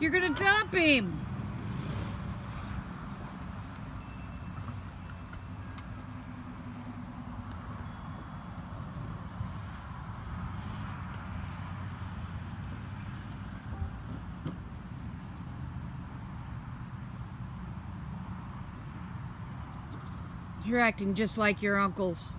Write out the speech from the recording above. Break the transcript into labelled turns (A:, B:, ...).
A: You're gonna dump him. You're acting just like your uncles.